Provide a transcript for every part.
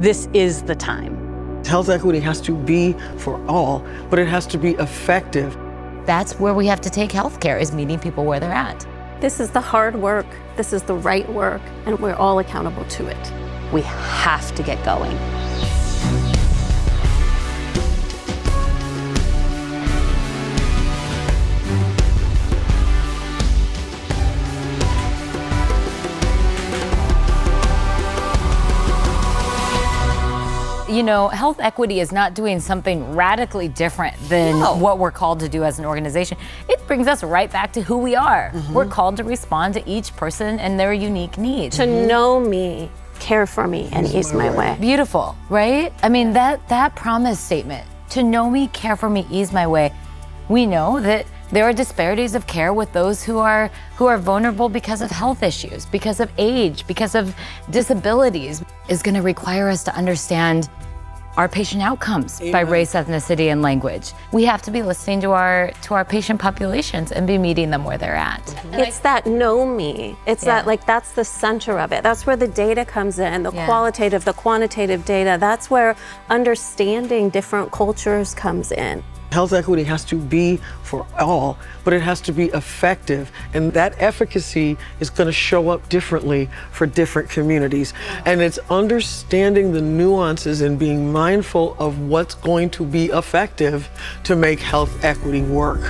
This is the time. Health equity has to be for all, but it has to be effective. That's where we have to take healthcare is meeting people where they're at. This is the hard work. This is the right work, and we're all accountable to it. We have to get going. You know, health equity is not doing something radically different than no. what we're called to do as an organization. It brings us right back to who we are. Mm-hmm. We're called to respond to each person and their unique needs. To mm-hmm. know me, care for me, and ease my, my way. way. Beautiful, right? I mean, that that promise statement, to know me, care for me, ease my way. We know that there are disparities of care with those who are who are vulnerable because of health issues, because of age, because of disabilities is going to require us to understand our patient outcomes Amen. by race, ethnicity, and language. We have to be listening to our to our patient populations and be meeting them where they're at. Mm-hmm. It's that know me. It's yeah. that like that's the center of it. That's where the data comes in, the yeah. qualitative, the quantitative data. That's where understanding different cultures comes in. Health equity has to be for all, but it has to be effective. And that efficacy is going to show up differently for different communities. And it's understanding the nuances and being mindful of what's going to be effective to make health equity work.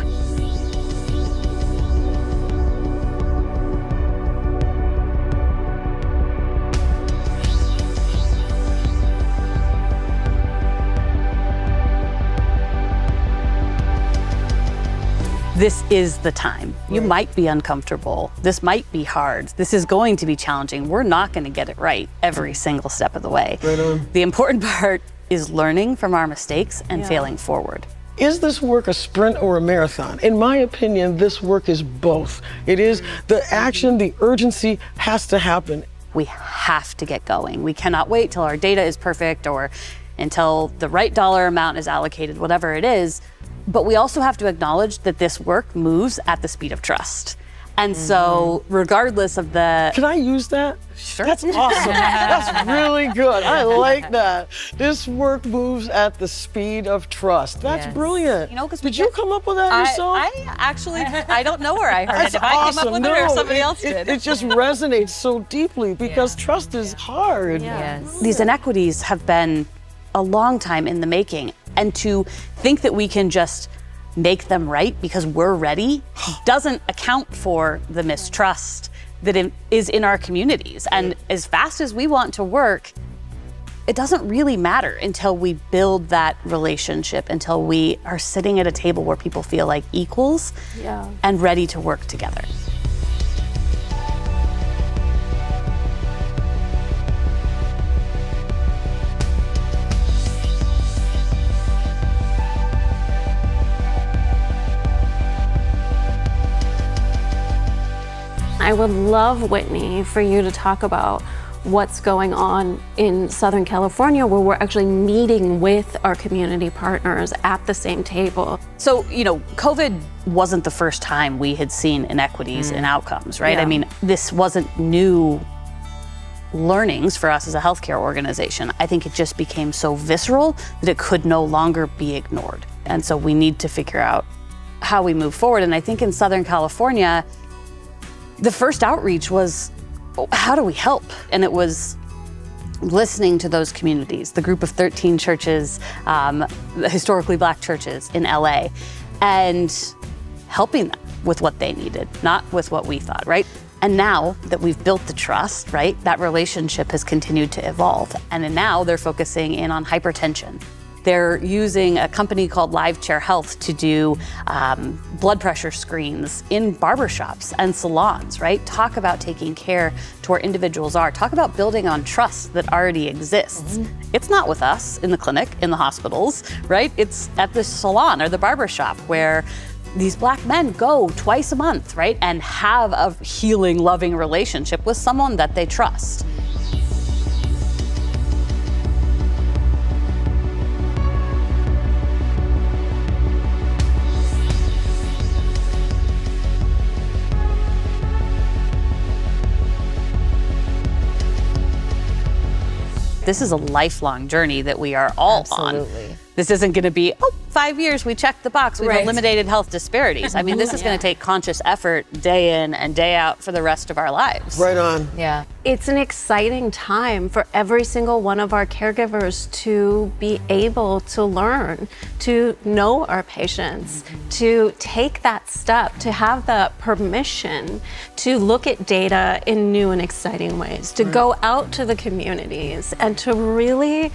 This is the time. You right. might be uncomfortable. This might be hard. This is going to be challenging. We're not going to get it right every single step of the way. Right the important part is learning from our mistakes and yeah. failing forward. Is this work a sprint or a marathon? In my opinion, this work is both. It is the action, the urgency has to happen. We have to get going. We cannot wait till our data is perfect or until the right dollar amount is allocated, whatever it is. But we also have to acknowledge that this work moves at the speed of trust. And mm-hmm. so, regardless of the. Can I use that? Sure. That's awesome. That's really good. I like that. This work moves at the speed of trust. That's yes. brilliant. You know, because did you come up with that I, yourself? I actually, I don't know where I heard That's it. If awesome. I came up with no, it or somebody it, else did. It, it just resonates so deeply because yeah. trust is hard. Yes. These inequities have been a long time in the making. And to think that we can just make them right because we're ready doesn't account for the mistrust that is in our communities. And as fast as we want to work, it doesn't really matter until we build that relationship, until we are sitting at a table where people feel like equals yeah. and ready to work together. I would love, Whitney, for you to talk about what's going on in Southern California where we're actually meeting with our community partners at the same table. So, you know, COVID wasn't the first time we had seen inequities mm. in outcomes, right? Yeah. I mean, this wasn't new learnings for us as a healthcare organization. I think it just became so visceral that it could no longer be ignored. And so we need to figure out how we move forward. And I think in Southern California, the first outreach was how do we help? And it was listening to those communities, the group of 13 churches, um, historically black churches in LA, and helping them with what they needed, not with what we thought, right? And now that we've built the trust, right, that relationship has continued to evolve. And now they're focusing in on hypertension, they're using a company called Live Chair Health to do um, blood pressure screens in barbershops and salons, right? Talk about taking care to where individuals are. Talk about building on trust that already exists. Mm-hmm. It's not with us in the clinic, in the hospitals, right? It's at the salon or the barbershop where these black men go twice a month, right? And have a healing, loving relationship with someone that they trust. This is a lifelong journey that we are all Absolutely. on. This isn't going to be, oh, five years, we checked the box, we've Right. eliminated health disparities. I mean, this is going to take conscious effort day in and day out for the rest of our lives. Right on. Yeah. It's an exciting time for every single one of our caregivers to be able to learn, to know our patients, to take that step, to have the permission to look at data in new and exciting ways, to go out to the communities and to really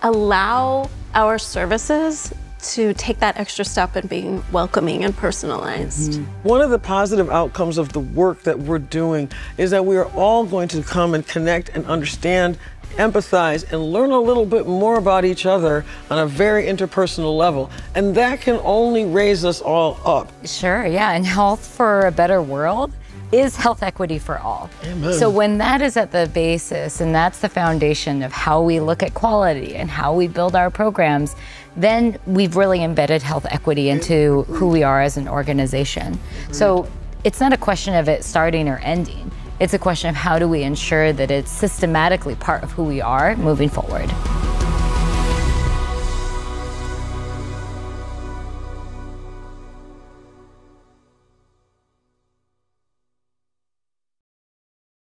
allow our services to take that extra step in being welcoming and personalized. Mm-hmm. One of the positive outcomes of the work that we're doing is that we are all going to come and connect and understand, empathize, and learn a little bit more about each other on a very interpersonal level. And that can only raise us all up. Sure, yeah. And health for a better world is health equity for all. Amen. So when that is at the basis and that's the foundation of how we look at quality and how we build our programs, then we've really embedded health equity into who we are as an organization. So it's not a question of it starting or ending. It's a question of how do we ensure that it's systematically part of who we are moving forward.